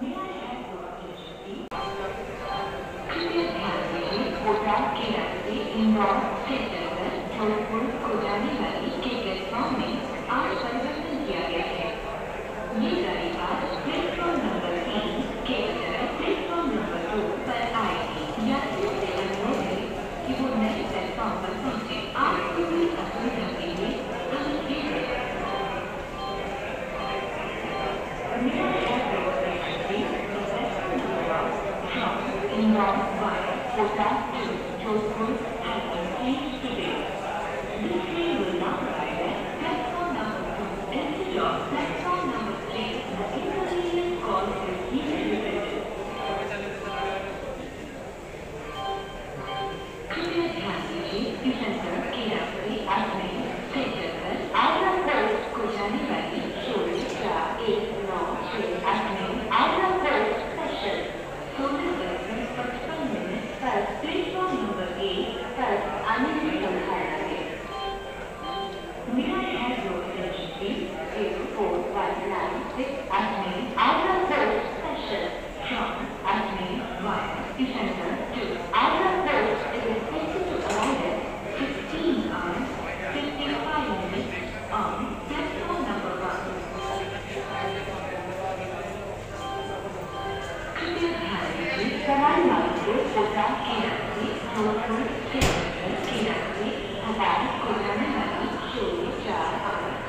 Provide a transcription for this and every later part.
Yeah. Yeah.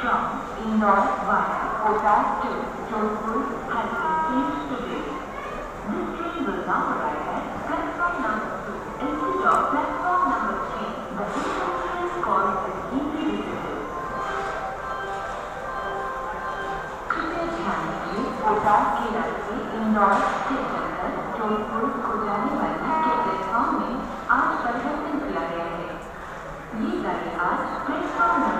from Indore via Kota to Jodhpur has been changed today. This train will now arrive at platform number 2 instead of platform number 3. The distance is called as deeply visible. कृपया ध्यान दीजिए कोटा के रास्ते इंदौर से चलकर जोधपुर को जाने वाली के प्लेटफॉर्म में आज परिवर्तन किया गया है ये गाड़ी आज platform number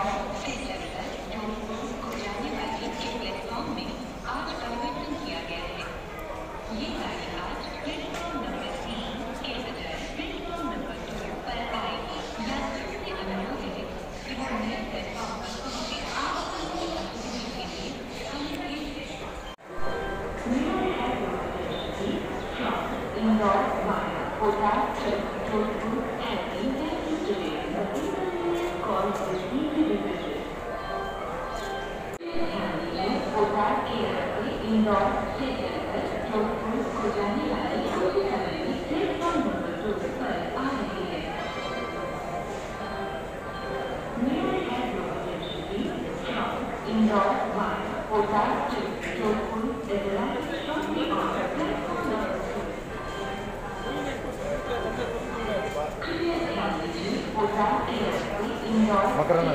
Thank you. Макарона.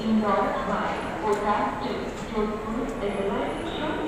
Indoor by Kota to Jodhpur and the light from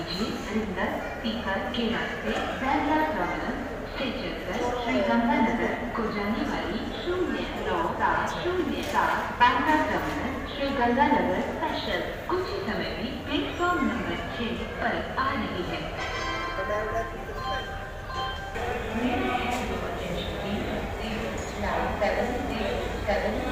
ध्यान दीजिए रिंगर स्पीकर के रास्ते बैंड्रा टर्मिनल से चलकर श्री गंगानगर को जाने वाली शून्य नौ सात शून्य सात बैंड्रा टर्मिनल श्री गंगानगर स्पेशल कुछ ही समय में प्लेटफॉर्म नंबर छह पर आ रही है। Nine seven